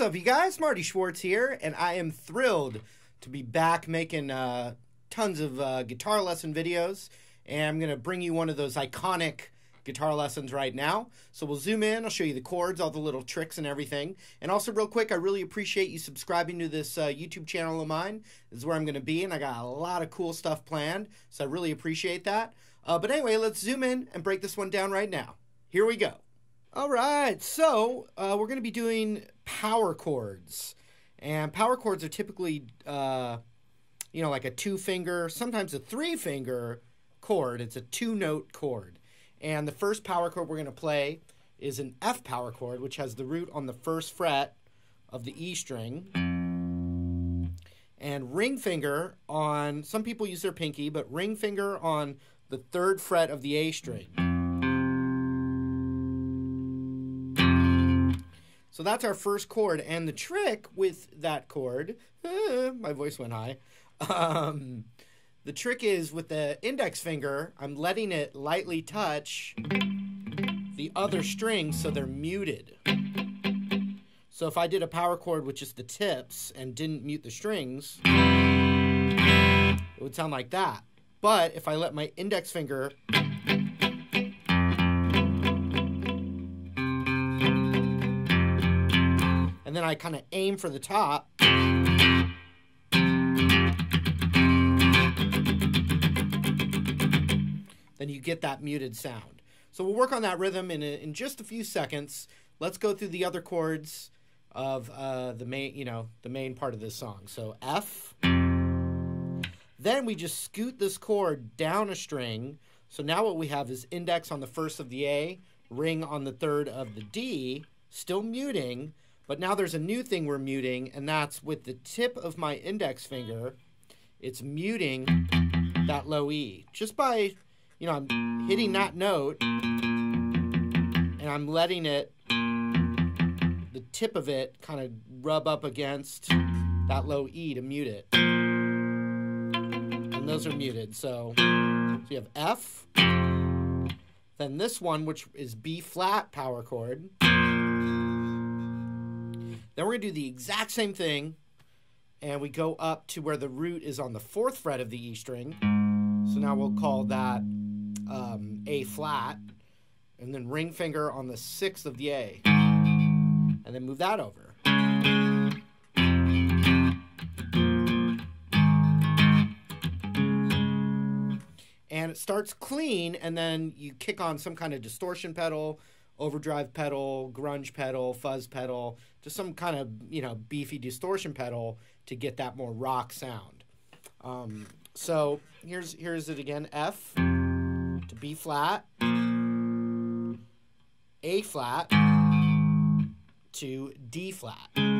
up, you guys? Marty Schwartz here, and I am thrilled to be back making uh, tons of uh, guitar lesson videos. And I'm going to bring you one of those iconic guitar lessons right now. So we'll zoom in, I'll show you the chords, all the little tricks and everything. And also, real quick, I really appreciate you subscribing to this uh, YouTube channel of mine. This is where I'm going to be, and I got a lot of cool stuff planned. So I really appreciate that. Uh, but anyway, let's zoom in and break this one down right now. Here we go. All right, so uh, we're going to be doing power chords. And power chords are typically, uh, you know, like a two finger, sometimes a three finger chord. It's a two note chord. And the first power chord we're going to play is an F power chord, which has the root on the first fret of the E string. And ring finger on, some people use their pinky, but ring finger on the third fret of the A string. So that's our first chord. And the trick with that chord, eh, my voice went high. Um, the trick is with the index finger, I'm letting it lightly touch the other strings so they're muted. So if I did a power chord with just the tips and didn't mute the strings, it would sound like that. But if I let my index finger and then I kind of aim for the top. Then you get that muted sound. So we'll work on that rhythm in, a, in just a few seconds. Let's go through the other chords of uh, the main, you know, the main part of this song. So F. Then we just scoot this chord down a string. So now what we have is index on the first of the A, ring on the third of the D, still muting, but now there's a new thing we're muting, and that's with the tip of my index finger, it's muting that low E. Just by, you know, I'm hitting that note, and I'm letting it, the tip of it, kind of rub up against that low E to mute it. And those are muted. So, so you have F, then this one, which is B flat power chord. Then we're going to do the exact same thing, and we go up to where the root is on the fourth fret of the E string. So now we'll call that um, A flat, and then ring finger on the sixth of the A, and then move that over. And it starts clean, and then you kick on some kind of distortion pedal, overdrive pedal, grunge pedal, fuzz pedal, just some kind of you know beefy distortion pedal to get that more rock sound. Um, so here's here's it again: F to B flat, A flat to D flat.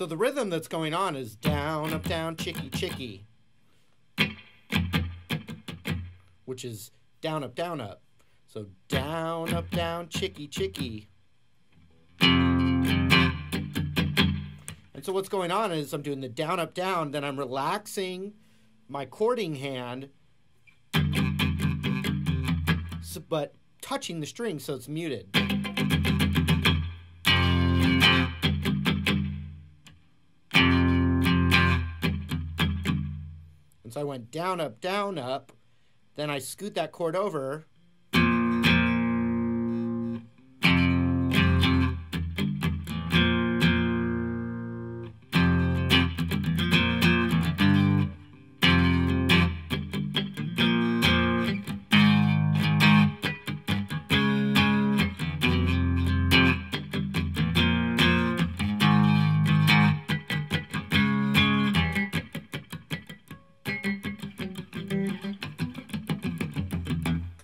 So the rhythm that's going on is down, up, down, chicky, chicky, which is down, up, down, up. So down, up, down, chicky, chicky. And so what's going on is I'm doing the down, up, down, then I'm relaxing my chording hand, but touching the string so it's muted. And so I went down, up, down, up. Then I scoot that chord over.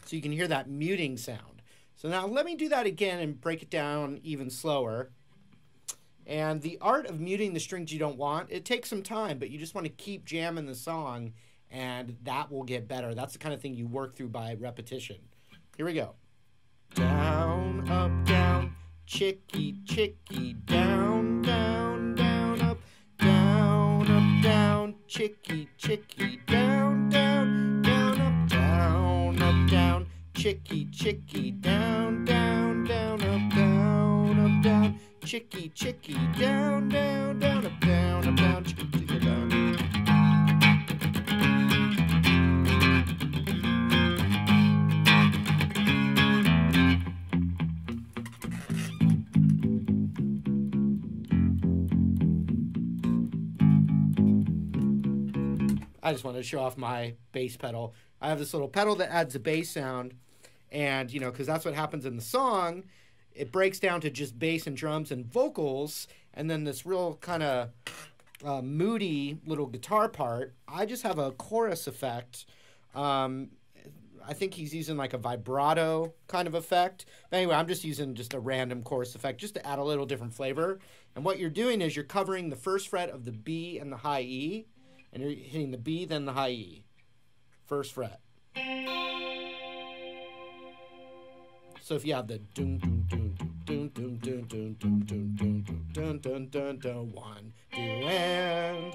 So you can hear that muting sound. So now let me do that again and break it down even slower. And the art of muting the strings you don't want, it takes some time, but you just want to keep jamming the song and that will get better. That's the kind of thing you work through by repetition. Here we go. Down, up, down, chicky, chicky, down, down, down, up, down, up, down, chicky, chicky, down, down, chicky, chicky, down, down, down, up, down, up, down, chicky, chicky, down, down, down, up, down, up, down, chicky, down. I just wanted to show off my bass pedal. I have this little pedal that adds a bass sound, and you know, because that's what happens in the song. It breaks down to just bass and drums and vocals, and then this real kind of uh, moody little guitar part. I just have a chorus effect. Um, I think he's using like a vibrato kind of effect. But anyway, I'm just using just a random chorus effect just to add a little different flavor. And what you're doing is you're covering the first fret of the B and the high E, and you're hitting the B, then the high E. First fret. So if you have the doom doom doom doom doom doom doom doom doom doom doom doom doom doom doom one two and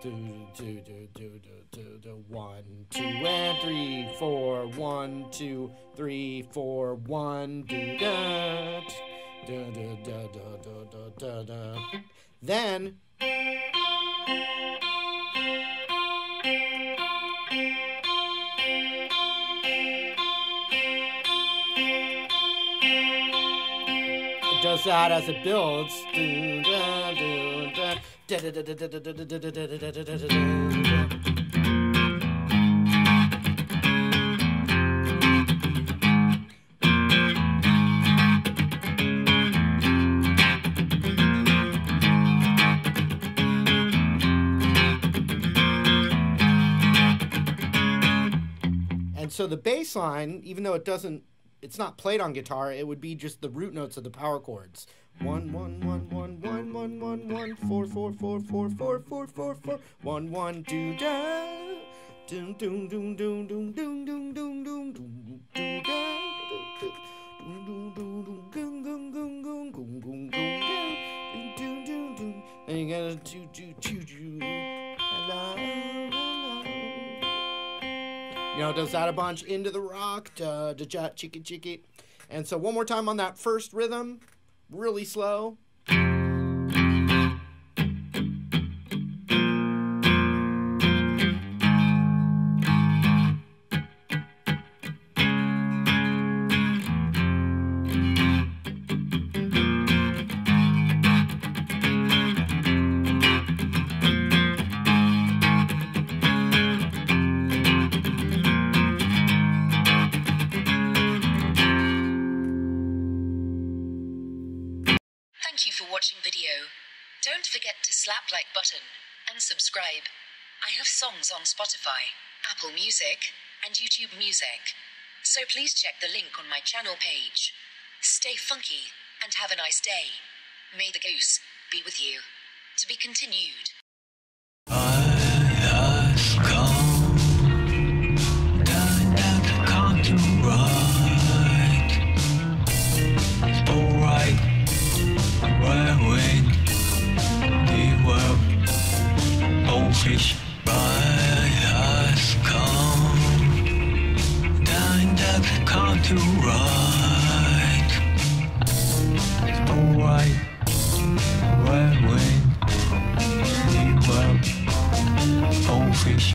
do do do do do do do one two and three four one two three four one do da da da da da da da da then does that as it builds. And so the bass line, even though it doesn't it's not played on guitar, it would be just the root notes of the power chords. One, one, one, one, one, one, one, one, four, four, four, four, four, four, four, four, one, one, do, da, doom, doom, doom, doom, doom, doom, doom, doom, doom, doom, do, da, doom, doom, doom, doom, goom, goom, goom, goom, goom, goom, goom, doom, doom, doom, doom. Then you gotta do, do, You know, does that a bunch into the rock, da da da chicky chicky. And so one more time on that first rhythm, really slow. Thank you for watching video. Don't forget to slap like button and subscribe. I have songs on Spotify, Apple Music, and YouTube Music. So please check the link on my channel page. Stay funky and have a nice day. May the goose be with you. To be continued. Fish by has come, that come to run.